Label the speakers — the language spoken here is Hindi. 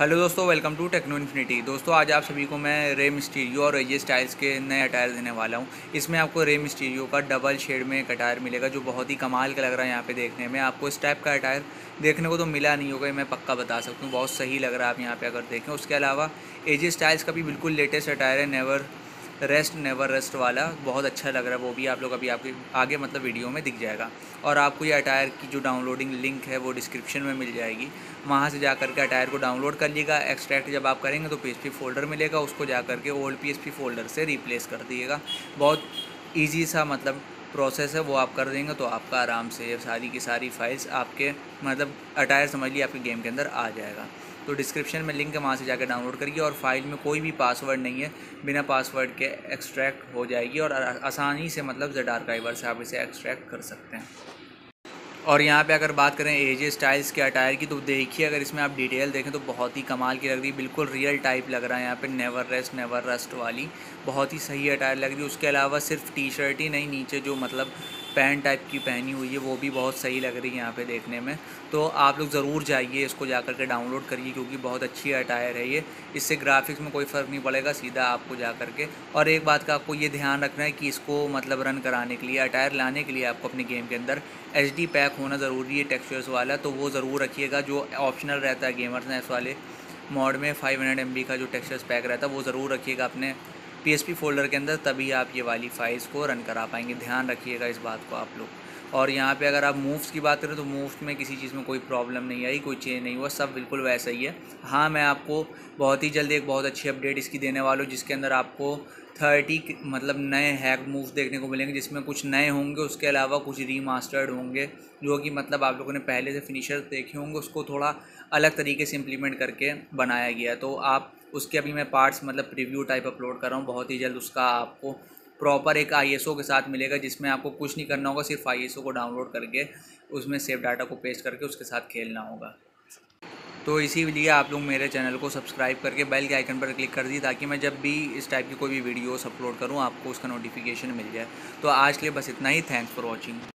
Speaker 1: हेलो दोस्तों, वेलकम टू टेक्नो इन्फिनिटी। दोस्तों, आज आप सभी को मैं रेम स्टीरियो और एजे स्टाइल्स के नए अटायर देने वाला हूँ। इसमें आपको रेम स्टीरियो का डबल शेड में एक अटायर मिलेगा, जो बहुत ही कमाल का लग रहा है यहाँ पे देखने में। आपको इस टाइप का अटायर देखने को तो मिला नहीं होगा मैं पक्का बता सकता हूँ। बहुत सही लग रहा है आप यहाँ पर अगर देखें। उसके अलावा एजे स्टाइल्स का भी बिल्कुल लेटेस्ट अटायर है, नेवर रेस्ट नेवर रेस्ट वाला बहुत अच्छा लग रहा है, वो भी आप लोग अभी आपके आगे मतलब वीडियो में दिख जाएगा। और आपको ये अटायर की जो डाउनलोडिंग लिंक है, वो डिस्क्रिप्शन में मिल जाएगी। वहाँ से जा कर के अटायर को डाउनलोड कर लीजिएगा एक्सट्रैक्ट जब आप करेंगे तो पी फोल्डर मिलेगा, उसको जा कर के ओल्ड पी फोल्डर से रिप्लेस कर दिएगा बहुत ईजी सा मतलब प्रोसेस है, वो आप कर देंगे तो आपका आराम से सारी की सारी फाइल्स आपके मतलब अटायर समझ लीजिए आपके गेम के अंदर आ जाएगा। तो डिस्क्रिप्शन में लिंक है वहाँ से जाकर डाउनलोड करिए और फ़ाइल में कोई भी पासवर्ड नहीं है, बिना पासवर्ड के एक्सट्रैक्ट हो जाएगी और आसानी से मतलब जेड आर्काइवर से आप इसे एक्सट्रैक्ट कर सकते हैं। और यहाँ पे अगर बात करें एजे स्टाइल्स के अटायर की तो देखिए अगर इसमें आप डिटेल देखें तो बहुत ही कमाल की लग रही है, बिल्कुल रियल टाइप लग रहा है यहाँ पे नेवर रेस्ट नेवर रस्ट वाली। बहुत ही सही अटायर लग रही है, उसके अलावा सिर्फ़ टी शर्ट ही नहीं, नीचे जो मतलब पैंट टाइप की पहनी हुई है, वो भी बहुत सही लग रही है यहाँ पे देखने में। तो आप लोग ज़रूर जाइए, इसको जा कर के डाउनलोड करिए, क्योंकि बहुत अच्छी अटायर है ये। इससे ग्राफिक्स में कोई फ़र्क नहीं पड़ेगा, सीधा आपको जा कर के। और एक बात का आपको ये ध्यान रखना है कि इसको मतलब रन कराने के लिए अटायर लाने के लिए आपको अपने गेम के अंदर एचडी पैक होना ज़रूरी है टेक्स्चर्स वाला। तो वो ज़रूर रखिएगा, जो ऑप्शनल रहता है गेमर्स नेस वाले मॉड में फाइव हंड्रेड का जो टेक्सचर्स पैक रहता है, वो ज़रूर रखिएगा अपने PSP फोल्डर के अंदर, तभी आप ये वाली फाइल्स को रन करा पाएँगे। ध्यान रखिएगा इस बात को आप लोग। और यहाँ पे अगर आप मूव्स की बात करें तो मूव्स में किसी चीज़ में कोई प्रॉब्लम नहीं आई, कोई चेंज नहीं हुआ, सब बिल्कुल वैसा ही है। हाँ मैं आपको बहुत ही जल्दी एक बहुत अच्छी अपडेट इसकी देने वाला हूँ, जिसके अंदर आपको थर्टी मतलब नए हैक मूव्स देखने को मिलेंगे, जिसमें कुछ नए होंगे, उसके अलावा कुछ रीमास्टर्ड होंगे, जो कि मतलब आप लोगों ने पहले से फिनिशर देखे होंगे, उसको थोड़ा अलग तरीके से इम्प्लीमेंट करके बनाया गया तो आप उसके अभी मैं पार्ट्स मतलब प्रीव्यू टाइप अपलोड कर रहा हूँ। बहुत ही जल्द उसका आपको प्रॉपर एक आईएसओ के साथ मिलेगा, जिसमें आपको कुछ नहीं करना होगा, सिर्फ़ आईएसओ को डाउनलोड करके उसमें सेव डाटा को पेस्ट करके उसके साथ खेलना होगा। तो इसीलिए आप लोग मेरे चैनल को सब्सक्राइब करके बेल के आइकन पर क्लिक कर दी ताकि मैं जब भी इस टाइप की कोई भी वीडियोस अपलोड करूँ, आपको उसका नोटिफिकेशन मिल जाए। तो आज के लिए बस इतना ही। Thanks for watching